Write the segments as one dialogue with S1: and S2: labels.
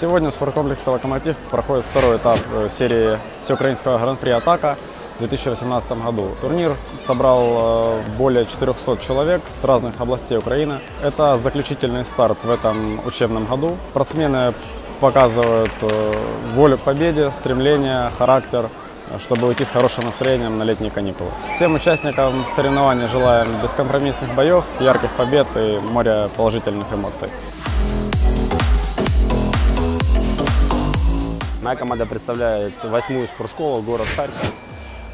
S1: Сегодня в спорткомплексе «Локомотив» проходит второй этап э, серии всеукраинского гран-при «Атака» в 2018 году. Турнир собрал э, более 400 человек с разных областей Украины. Это заключительный старт в этом учебном году. Спортсмены показывают э, волю к победе, стремление, характер, чтобы уйти с хорошим настроением на летние каникулы. Всем участникам соревнований желаем бескомпромиссных боев, ярких побед и моря положительных эмоций.
S2: Моя команда представляет восьмую спортшколу город Харьков.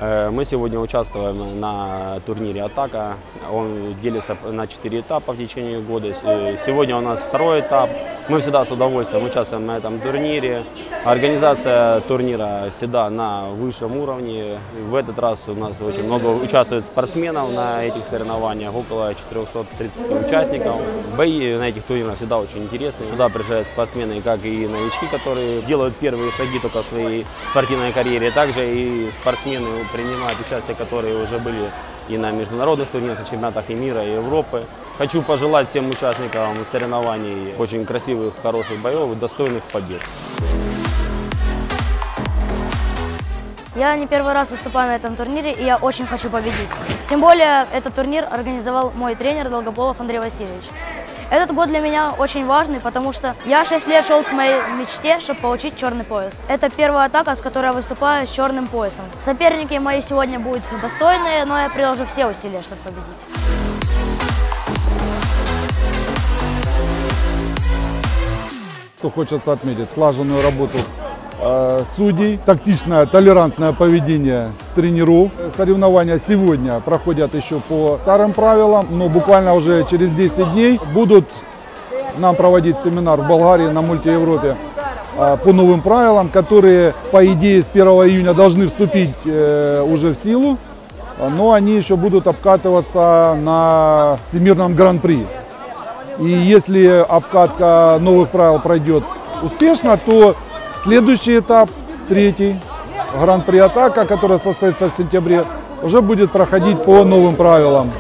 S2: Э, Мы сегодня участвуем на турнире «Атака». Он делится на четыре этапа в течение года. Э, Сегодня у нас второй этап. Мы всегда с удовольствием участвуем на этом турнире. Организация турнира всегда на высшем уровне. В этот раз у нас очень много участвует спортсменов на этих соревнованиях, около 430 участников. Бои на этих турнирах всегда очень интересные. Сюда приезжают спортсмены, как и новички, которые делают первые шаги только в своей спортивной карьере, также и спортсмены принимают участие, которые уже были и на международных турнирах, на чемпионатах и мира, и Европы. Хочу пожелать всем участникам соревнований очень красивых, хороших боев и достойных побед.
S3: Я не первый раз выступаю на этом турнире, и я очень хочу победить. Тем более, этот турнир организовал мой тренер Долгополов Андрей Васильевич. Этот год для меня очень важный, потому что я 6 лет шел к моей мечте, чтобы получить черный пояс. Это первая атака, с которой я выступаю с черным поясом. Соперники мои сегодня будут достойные, но я приложу все усилия, чтобы победить.
S4: Что хочется отметить, слаженную работу э, судей, тактичное, толерантное поведение тренеров. Соревнования сегодня проходят еще по старым правилам, но буквально уже через 10 дней будут нам проводить семинар в Болгарии на мультиевропе э, по новым правилам, которые, по идее, с 1 июня должны вступить э, уже в силу, но они еще будут обкатываться на Всемирном гран-при. И если обкатка новых правил пройдет успешно, то следующий этап, третий, гран-при атака, который состоится в сентябре, уже будет проходить по новым правилам.